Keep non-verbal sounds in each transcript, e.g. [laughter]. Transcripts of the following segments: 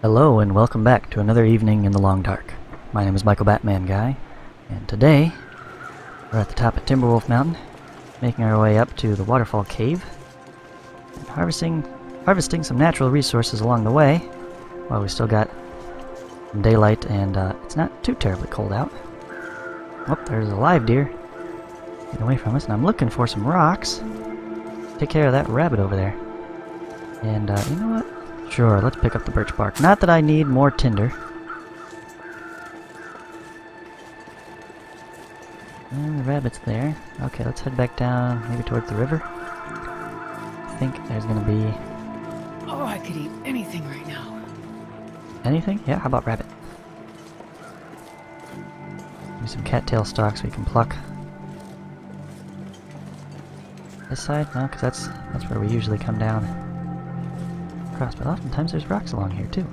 Hello and welcome back to another evening in the Long Dark. My name is Michael Batman Guy, and today we're at the top of Timberwolf Mountain, making our way up to the Waterfall Cave, and harvesting, harvesting some natural resources along the way, while we still got some daylight and uh, it's not too terribly cold out. Oh, there's a live deer getting away from us, and I'm looking for some rocks. Take care of that rabbit over there. And uh, you know what? Sure, let's pick up the birch bark. Not that I need more tinder. And the rabbit's there. Okay, let's head back down, maybe towards the river. I think there's gonna be Oh, I could eat anything right now. anything. Yeah, how about rabbit? Maybe some cattail stalks we can pluck. This side? No, because that's that's where we usually come down. Across, but oftentimes there's rocks along here too.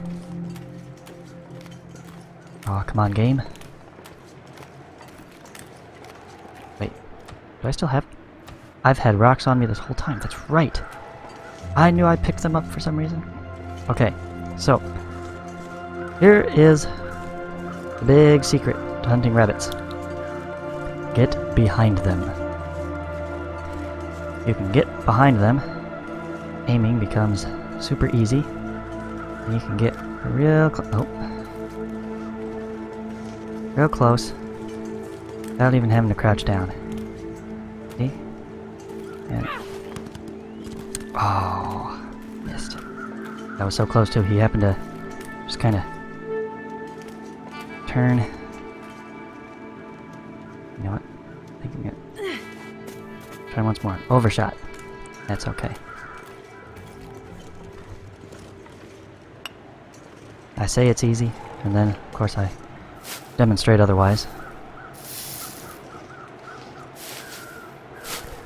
Oh, come on, game. Wait, do I still have... I've had rocks on me this whole time, that's right! I knew I picked them up for some reason. Okay, so... Here is the big secret to hunting rabbits. Get behind them. You can get behind them. Aiming becomes super easy. And you can get real close. Oh. Real close. Without even having to crouch down. See? And. Oh. Missed. That was so close too. He happened to just kind of turn. You know what? I think I'm gonna try once more. Overshot. That's okay. I say it's easy, and then, of course, I demonstrate otherwise.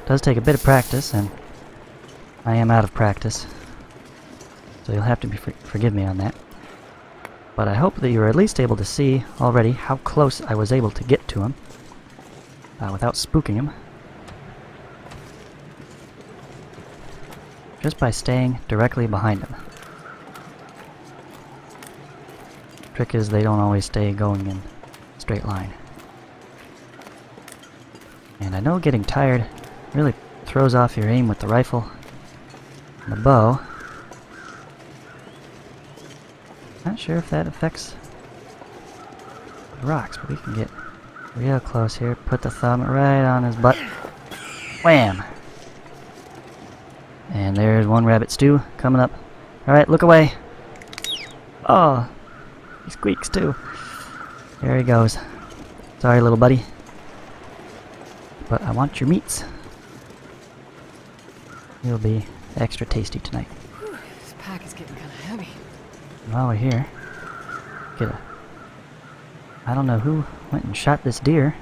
does take a bit of practice, and I am out of practice. So you'll have to for forgive me on that. But I hope that you were at least able to see already how close I was able to get to him uh, without spooking him. Just by staying directly behind him. Trick is they don't always stay going in straight line. And I know getting tired really throws off your aim with the rifle and the bow. Not sure if that affects the rocks, but we can get real close here. Put the thumb right on his butt. Wham! And there's one rabbit stew coming up. Alright, look away. Oh, he squeaks too. There he goes. Sorry, little buddy. But I want your meats. It'll be extra tasty tonight. Whew, this pack is getting kind of heavy. While we're here, get a. I don't know who went and shot this deer.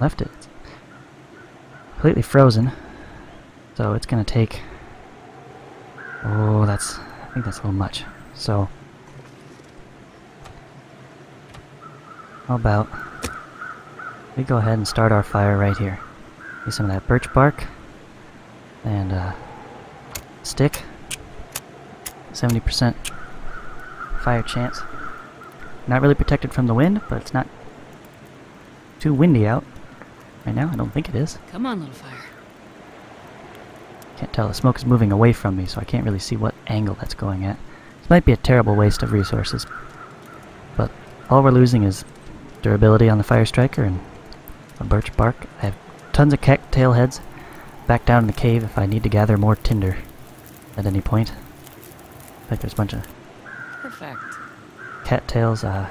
Left it completely frozen, so it's gonna take. Oh, that's. I think that's a little much. So, how about we go ahead and start our fire right here? Get some of that birch bark and uh, stick. 70% fire chance. Not really protected from the wind, but it's not too windy out right now. I don't think it is. Come on, little fire. Can't tell. The smoke is moving away from me, so I can't really see what angle that's going at. Might be a terrible waste of resources, but all we're losing is durability on the fire striker and a birch bark. I have tons of cattail heads back down in the cave if I need to gather more tinder at any point. Like there's a bunch of Perfect. cattails uh,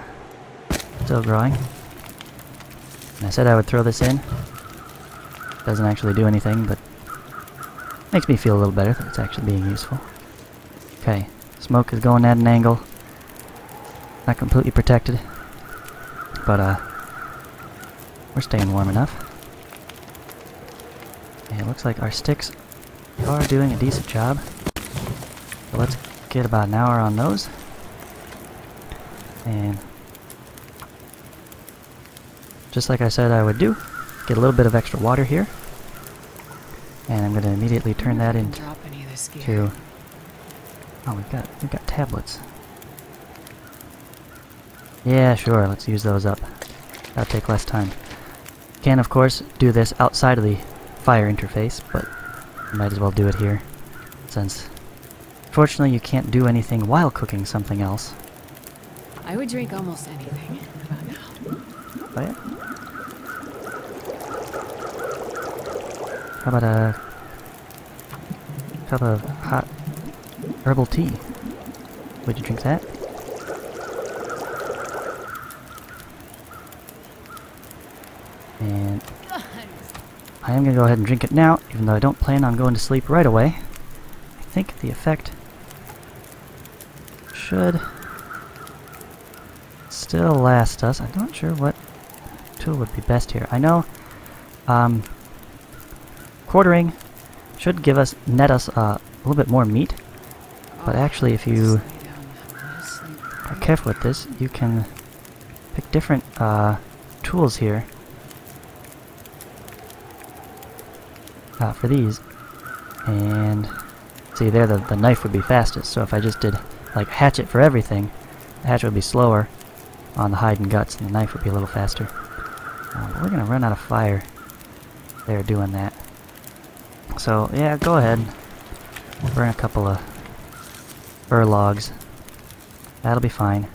still growing. And I said I would throw this in. Doesn't actually do anything, but makes me feel a little better that it's actually being useful. Okay, smoke is going at an angle. Not completely protected, but uh, we're staying warm enough. And it looks like our sticks are doing a decent job. So let's get about an hour on those. And just like I said I would do, get a little bit of extra water here. And I'm going to immediately turn that into drop any of this gear. to Oh, we've got tablets. Yeah, sure. Let's use those up. That'll take less time. Can of course do this outside of the fire interface, but might as well do it here, since fortunately you can't do anything while cooking something else. I would drink almost anything about now. Oh yeah. How about a cup of hot herbal tea? Would you drink that? And I am going to go ahead and drink it now, even though I don't plan on going to sleep right away. I think the effect should still last us. I'm not sure what tool would be best here. I know um, quartering should give us, net us uh, a little bit more meat, but actually if you just lay down now. Just sleep. are careful with this, you can pick different uh, tools here uh, for these. And see there, the, the knife would be fastest. So if I just did like hatchet for everything, the hatchet would be slower on the hide and guts, and the knife would be a little faster. Uh, but we're gonna run out of fire there doing that. So yeah, go ahead. Burn a couple of fir logs. That'll be fine.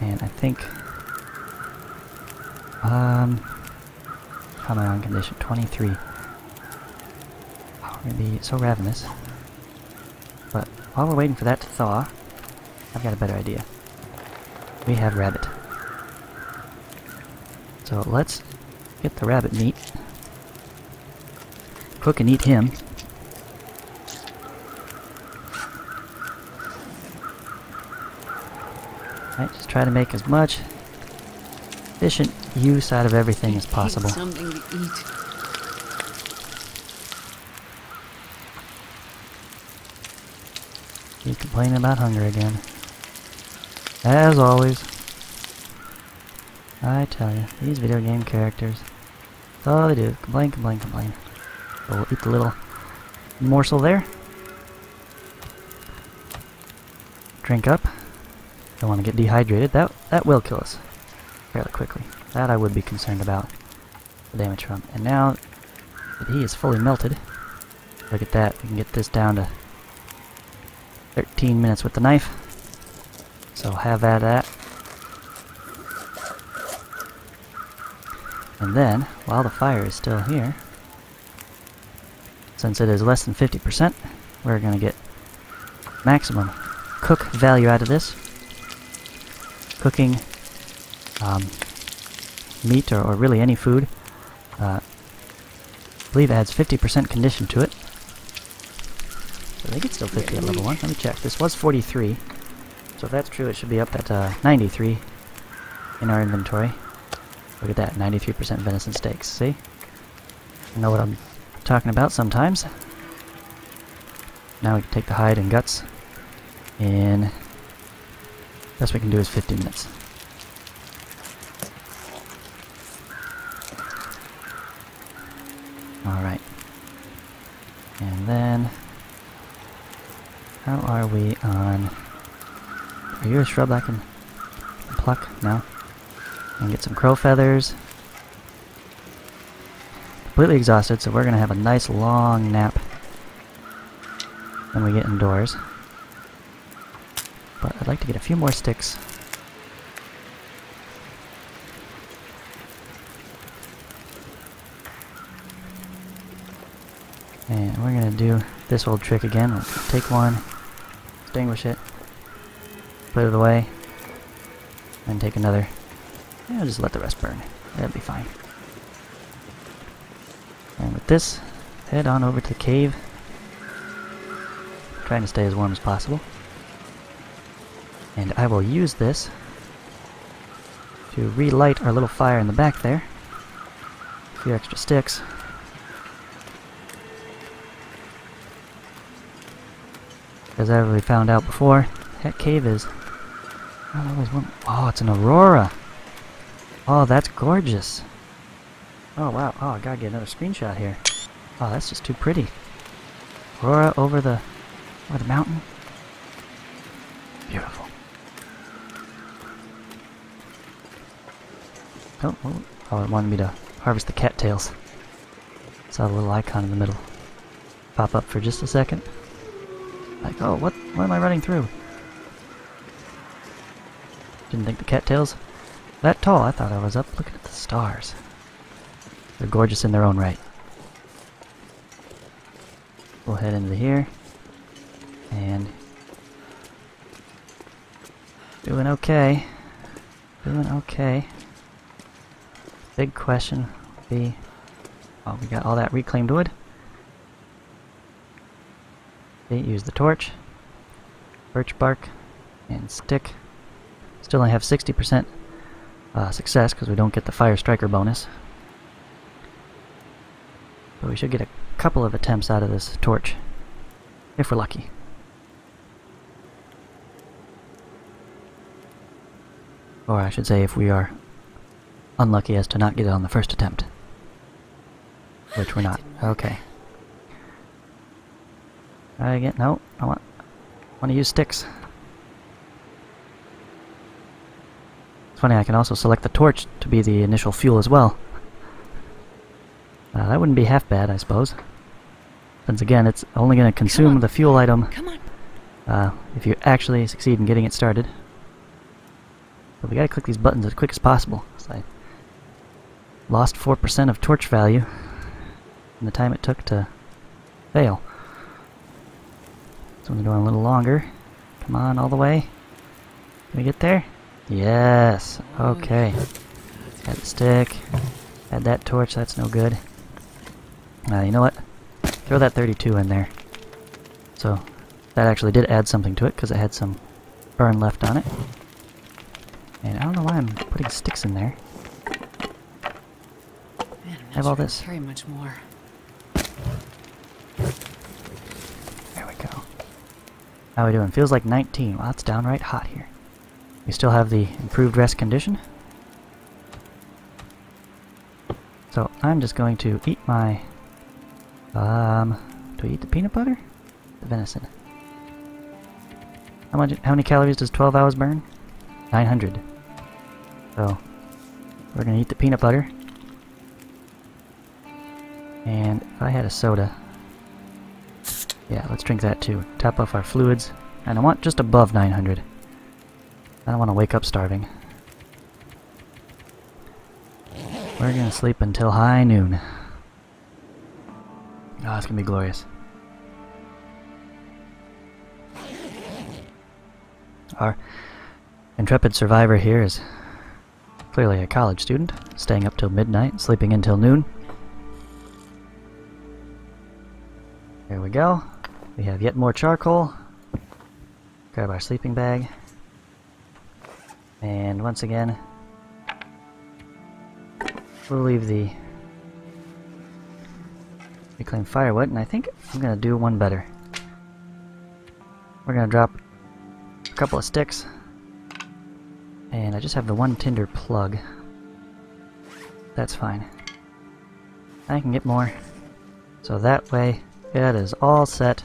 And I think... Um... How am I on condition? 23. Oh, we're gonna be so ravenous. But while we're waiting for that to thaw, I've got a better idea. We have rabbit. So let's get the rabbit meat. Cook and eat him. Right, just try to make as much efficient use out of everything as possible. Something to eat. Keep complaining about hunger again. As always. I tell you, these video game characters, that's all they do. Complain, complain, complain. So we'll eat the little morsel there. Drink up. Don't want to get dehydrated. That that will kill us fairly quickly. That I would be concerned about the damage from. And now that he is fully melted, look at that. We can get this down to 13 minutes with the knife. So have at that. And then, while the fire is still here, since it is less than 50%, we're going to get maximum cook value out of this. Cooking um, meat or, or really any food. Uh, I believe it adds 50% condition to it. I think it's still 50 at level 1. Let me check. This was 43. So if that's true, it should be up at uh, 93 in our inventory. Look at that, 93% venison steaks. See? I know what I'm talking about sometimes. Now we can take the hide and guts. And best we can do is 50 minutes. Alright. And then... How are we on... Are you a shrub I can pluck? No? And get some crow feathers. Completely exhausted, so we're gonna have a nice long nap when we get indoors. I'd like to get a few more sticks. And we're gonna do this old trick again. We'll take one, extinguish it, put it away, and take another. Yeah, just let the rest burn. That'll be fine. And with this, head on over to the cave. Trying to stay as warm as possible. And I will use this to relight our little fire in the back there. A few extra sticks. As I've already found out before, that cave is. Oh, it's an aurora. Oh, that's gorgeous. Oh wow. Oh, I gotta get another screenshot here. Oh, that's just too pretty. aurora over the over the mountain. Beautiful. Oh, oh, oh, it wanted me to harvest the cattails. Saw the little icon in the middle. Pop up for just a second. Like, oh, what? What am I running through? Didn't think the cattails that tall. I thought I was up looking at the stars. They're gorgeous in their own right. We'll head into here. And... Doing okay. Doing okay. Big question will be... Oh, we got all that reclaimed wood. Okay, use the torch. Birch bark. And stick. Still only have 60% uh, success because we don't get the fire striker bonus. But we should get a couple of attempts out of this torch. If we're lucky. Or I should say if we are unlucky as to not get it on the first attempt. Which we're not. Okay. I get no. I want want to use sticks. It's funny. I can also select the torch to be the initial fuel as well. Uh, that wouldn't be half bad, I suppose. Since again, it's only going to consume the fuel item uh, if you actually succeed in getting it started. But we gotta click these buttons as quick as possible. So I lost 4% of torch value in the time it took to fail. So we're going a little longer. Come on, all the way. Can we get there? Yes. Okay. Add the stick. Add that torch. That's no good. Uh, you know what? Throw that 32 in there. So that actually did add something to it because it had some burn left on it. And I don't know why I'm putting sticks in there. Man, I'm not Have all this. Carry much more. There we go. How we doing? Feels like 19. Well, that's downright hot here. We still have the improved rest condition. So I'm just going to eat my... Um, do I eat the peanut butter? The venison. How much? How many calories does 12 hours burn? 900. So we're gonna eat the peanut butter. And I had a soda, yeah, let's drink that too. Top off our fluids. And I want just above 900. I don't want to wake up starving. We're gonna sleep until high noon. Oh, it's gonna be glorious. Our intrepid survivor here is clearly a college student, staying up till midnight, sleeping until noon. We go. We have yet more charcoal. Grab our sleeping bag. And once again, we'll leave the reclaim firewood, and I think I'm gonna do one better. We're gonna drop a couple of sticks, and I just have the one tinder plug. That's fine. I can get more, so that way it is all set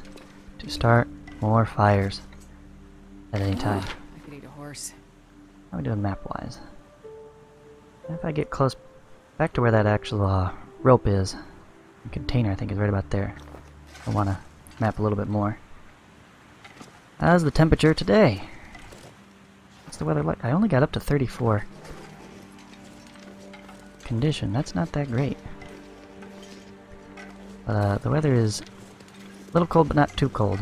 to start more fires at any time. I could eat a horse. How are we doing map-wise? If I get close back to where that actual uh, rope is, the container I think is right about there. I want to map a little bit more. How's the temperature today? What's the weather like? I only got up to 34. Condition, that's not that great. Uh, the weather is little cold but not too cold.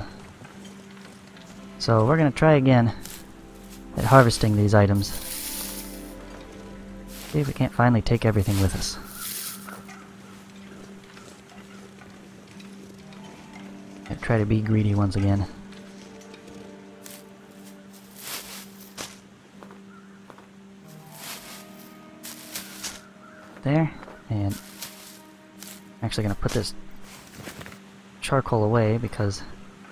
So we're going to try again at harvesting these items. See if we can't finally take everything with us. And try to be greedy once again. There, and I'm actually going to put this charcoal away because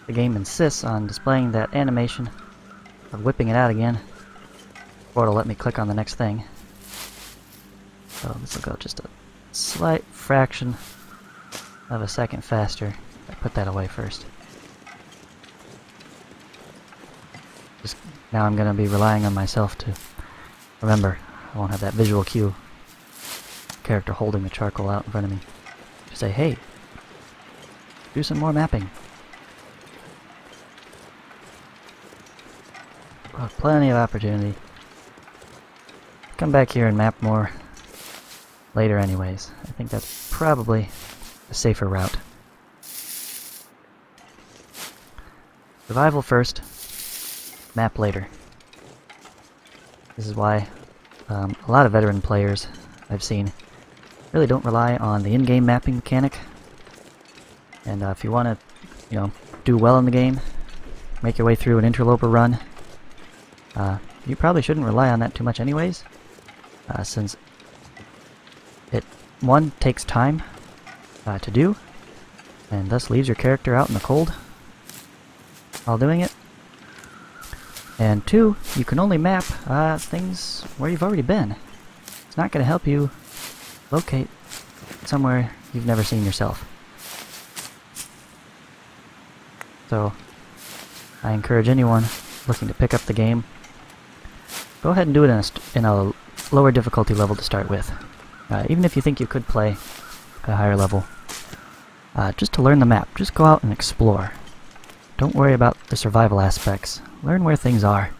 the game insists on displaying that animation of whipping it out again, or it'll let me click on the next thing. So this will go just a slight fraction of a second faster I put that away first. Just now I'm gonna be relying on myself to remember. I won't have that visual cue. Character holding the charcoal out in front of me. To say, hey, do some more mapping. Well, plenty of opportunity. Come back here and map more later anyways. I think that's probably a safer route. Survival first, map later. This is why um, a lot of veteran players I've seen really don't rely on the in-game mapping mechanic. And uh, if you want to, you know, do well in the game, make your way through an interloper run, uh, you probably shouldn't rely on that too much anyways, uh, since it, one, takes time uh, to do, and thus leaves your character out in the cold while doing it. And two, you can only map uh, things where you've already been. It's not going to help you locate somewhere you've never seen yourself. So, I encourage anyone looking to pick up the game, go ahead and do it in a, in a lower difficulty level to start with. Uh, even if you think you could play at a higher level. Uh, just to learn the map, just go out and explore. Don't worry about the survival aspects. Learn where things are.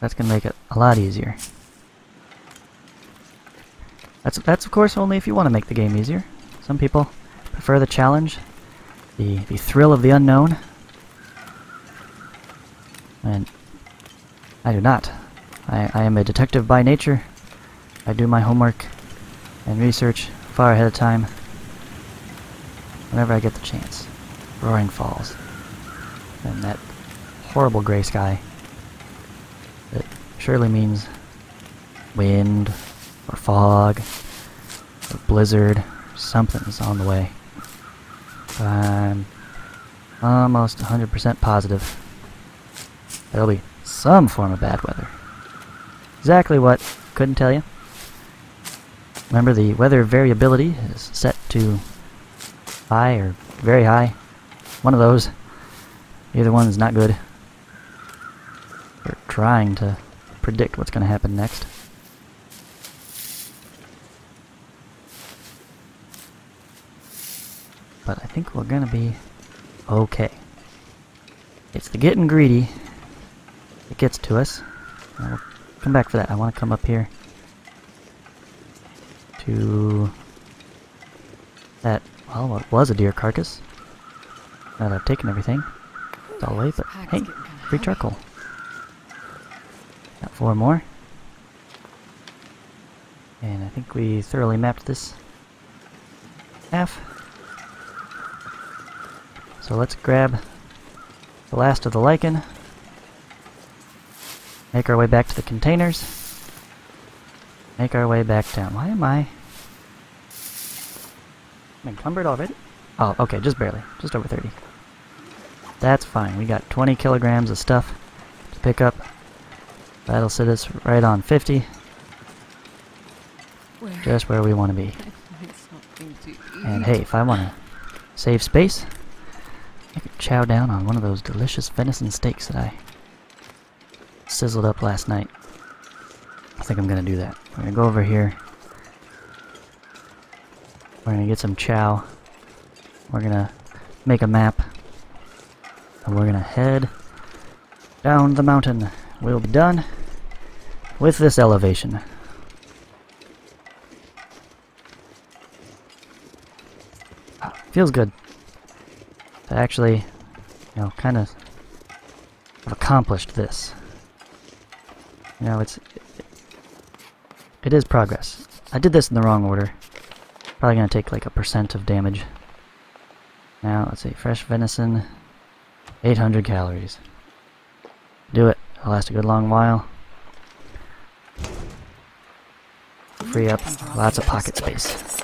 That's going to make it a lot easier. That's, that's of course only if you want to make the game easier. Some people prefer the challenge, the, the thrill of the unknown. And I do not. I, I am a detective by nature. I do my homework and research far ahead of time whenever I get the chance. Roaring Falls. And that horrible gray sky It surely means wind or fog or blizzard something's on the way. I'm almost 100% positive there'll be some form of bad weather. Exactly what, couldn't tell you. Remember the weather variability is set to high or very high. One of those. Either one is not good. We're trying to predict what's going to happen next. But I think we're going to be okay. It's the getting greedy it gets to us. I'll come back for that. I want to come up here to that, well, what was a deer carcass. Now that I've taken everything. It's all away, but hey, free charcoal. Got four more. And I think we thoroughly mapped this half. So let's grab the last of the lichen. Make our way back to the containers. Make our way back down. Why am I... I'm encumbered already? Oh, okay, just barely. Just over 30. That's fine. We got 20 kilograms of stuff to pick up. That'll sit us right on 50. Where? Just where we want [laughs] to be. And hey, if I want to save space, chow down on one of those delicious venison steaks that I sizzled up last night. I think I'm gonna do that. We're gonna go over here. We're gonna get some chow. We're gonna make a map. And we're gonna head down the mountain. We'll be done with this elevation. Ah, feels good to actually, know, kind of accomplished this. You know, it's... It is progress. I did this in the wrong order. Probably gonna take like a percent of damage. Now, let's see, fresh venison, 800 calories. Do it. It'll last a good long while. Free up lots of pocket space.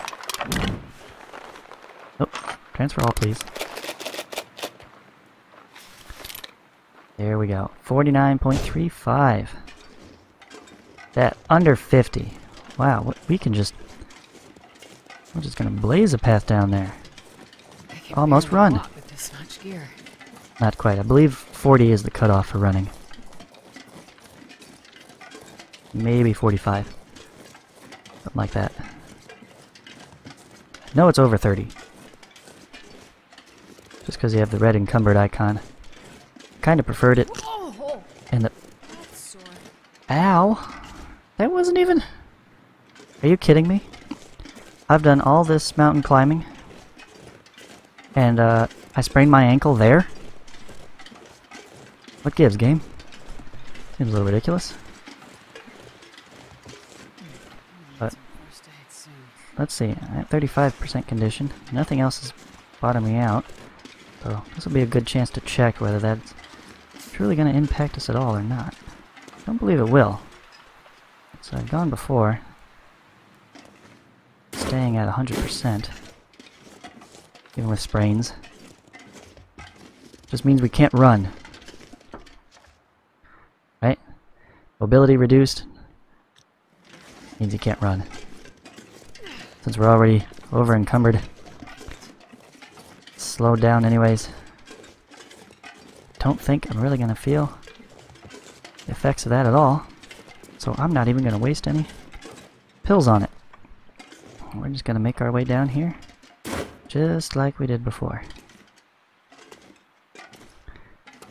Oh, transfer all, please. There we go. 49.35. That under 50. Wow, we can just... We're just gonna blaze a path down there. Almost run. this much gear. Not quite. I believe 40 is the cutoff for running. Maybe 45. Something like that. No, it's over 30. Just because you have the red encumbered icon. Kind of preferred it And the... Ow! That wasn't even... Are you kidding me? I've done all this mountain climbing. And, uh, I sprained my ankle there? What gives, game? Seems a little ridiculous. But-. Let's see, at 35% condition. Nothing else is bottoming out. So, this will be a good chance to check whether that's truly going to impact us at all or not. Don't believe it will. So I've gone before. Staying at 100%. Even with sprains. Just means we can't run. Right? Mobility reduced. Means you can't run. Since we're already over encumbered. Slowed down anyways. Don't think I'm really gonna feel the effects of that at all. So I'm not even gonna waste any pills on it. We're just gonna make our way down here. Just like we did before.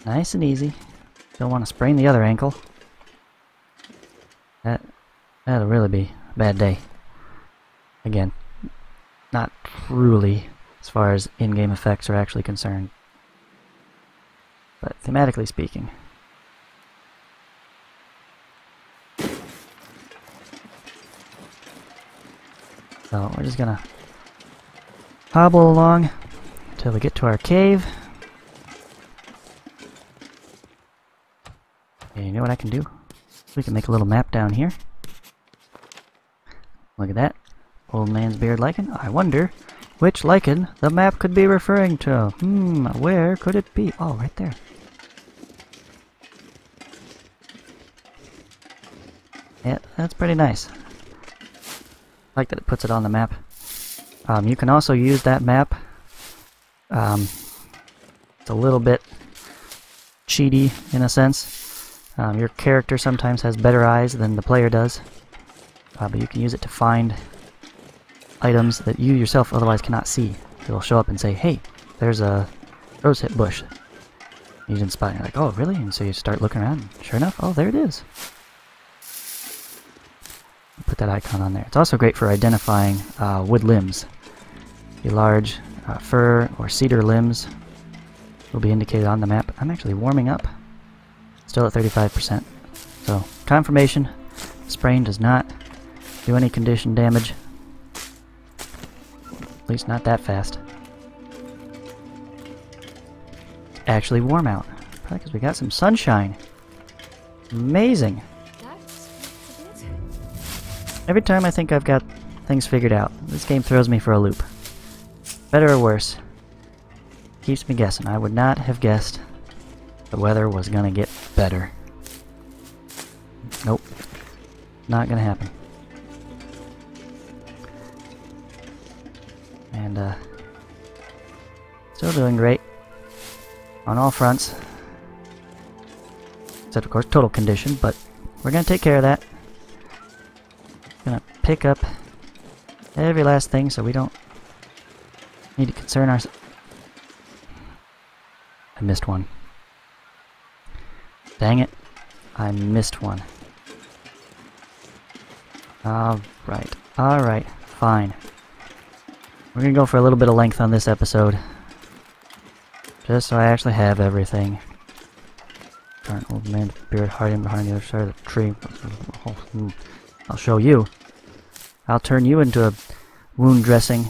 Nice and easy. Don't want to sprain the other ankle. That that'll really be a bad day. Again, not truly as far as in-game effects are actually concerned. But thematically speaking. So we're just gonna hobble along until we get to our cave. And you know what I can do? We can make a little map down here. Look at that. Old man's beard lichen. I wonder which lichen the map could be referring to. Hmm, where could it be? Oh, right there. Yeah, that's pretty nice. I like that it puts it on the map. Um, you can also use that map. Um, it's a little bit cheaty in a sense. Um, your character sometimes has better eyes than the player does, uh, but you can use it to find items that you yourself otherwise cannot see. It'll show up and say, hey, there's a rosehip bush. You didn't spot it. You're like, oh, really? And so you start looking around. Sure enough, oh, there it is. Put that icon on there. It's also great for identifying uh, wood limbs. The large uh, fir or cedar limbs will be indicated on the map. I'm actually warming up. Still at 35%. So, confirmation. Sprain does not do any condition damage. At least not that fast. Actually warm out. Probably because we got some sunshine. Amazing. Every time I think I've got things figured out, this game throws me for a loop. Better or worse. Keeps me guessing. I would not have guessed the weather was gonna get better. Nope. Not gonna happen. And, uh, still doing great on all fronts. Except, of course, total condition, but we're gonna take care of that. Gonna pick up every last thing so we don't need to concern ourselves. I missed one. Dang it. I missed one. Alright. Alright. Fine. We're gonna go for a little bit of length on this episode. Just so I actually have everything. Darn old man beard hiding behind the other side of the tree. I'll show you. I'll turn you into a wound dressing.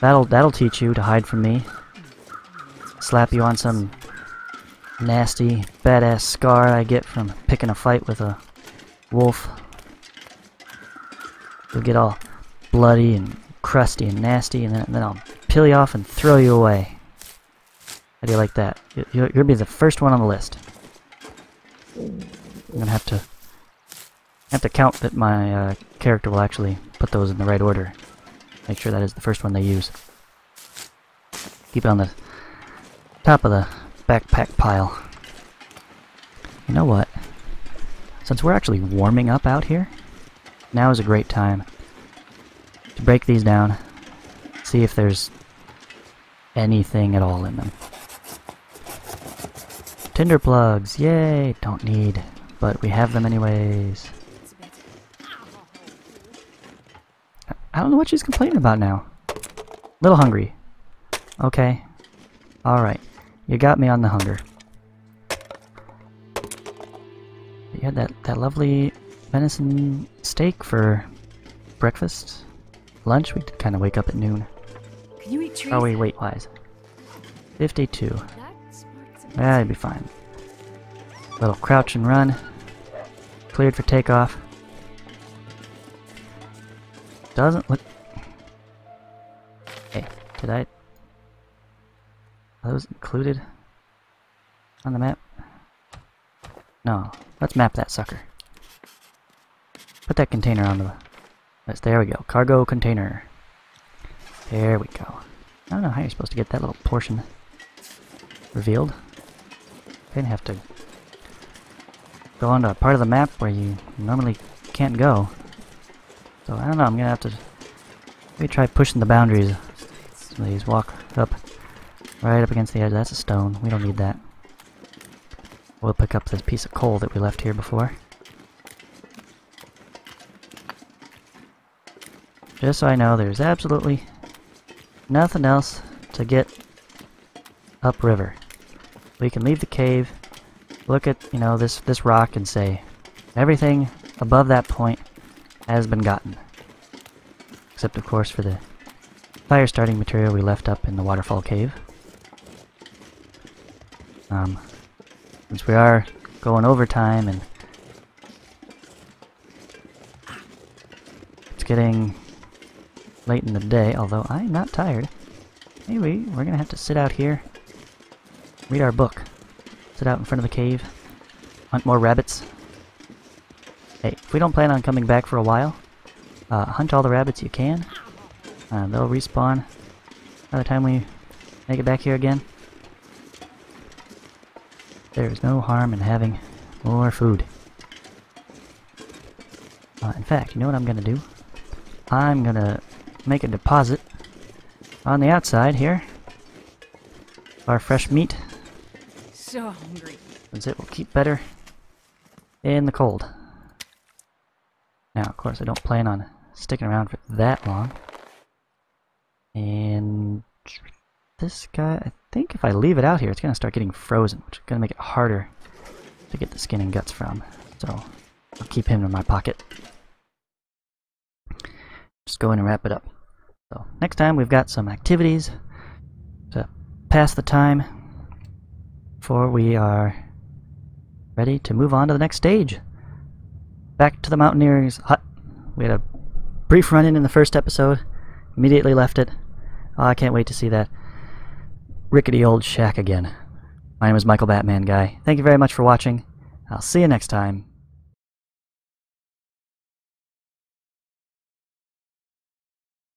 That'll that'll teach you to hide from me. Slap you on some nasty, badass scar I get from picking a fight with a wolf. You'll get all bloody and crusty and nasty, and then, then I'll peel you off and throw you away. How do you like that? You, you, you'll be the first one on the list. I'm gonna have to have to count that my uh, character will actually put those in the right order. Make sure that is the first one they use. Keep it on the top of the backpack pile. You know what? Since we're actually warming up out here, now is a great time to break these down, see if there's anything at all in them. Tinder plugs, yay! Don't need, but we have them anyways. I don't know what she's complaining about now. Little hungry. Okay. Alright. You got me on the hunger. You had that, that lovely venison steak for breakfast. Lunch, we kind of wake up at noon. Can you eat trees? Oh, wait, weight wise. 52. Yeah, That'd be fine. Little crouch and run. Cleared for takeoff. Doesn't look... Hey, did I... Are those included on the map? No. Let's map that sucker. Put that container on the There we go. Cargo container. There we go. I don't know how you're supposed to get that little portion revealed. Gonna have to go onto a part of the map where you normally can't go. So I don't know, I'm gonna have to maybe try pushing the boundaries. Some of these walk up right up against the edge. That's a stone. We don't need that. We'll pick up this piece of coal that we left here before. Just so I know there's absolutely nothing else to get upriver. We can leave the cave, look at, you know, this, this rock and say, everything above that point has been gotten. Except, of course, for the fire starting material we left up in the waterfall cave. Um, since we are going overtime and it's getting late in the day, although I'm not tired. Maybe we're gonna have to sit out here, read our book, sit out in front of the cave, hunt more rabbits. Hey, if we don't plan on coming back for a while, uh, hunt all the rabbits you can. Uh, they'll respawn by the time we make it back here again. There's no harm in having more food. Uh, in fact, you know what I'm gonna do? I'm gonna make a deposit on the outside here. Our fresh meat, So hungry. since it will keep better in the cold. Now, of course, I don't plan on sticking around for that long. And this guy, I think if I leave it out here, it's going to start getting frozen, which is going to make it harder to get the skin and guts from. So, I'll keep him in my pocket. Just go in and wrap it up. So, next time we've got some activities to pass the time before we are ready to move on to the next stage. Back to the Mountaineers hut. We had a brief run-in in the first episode. Immediately left it. Oh, I can't wait to see that rickety old shack again. My name is Michael Batman Guy. Thank you very much for watching. I'll see you next time.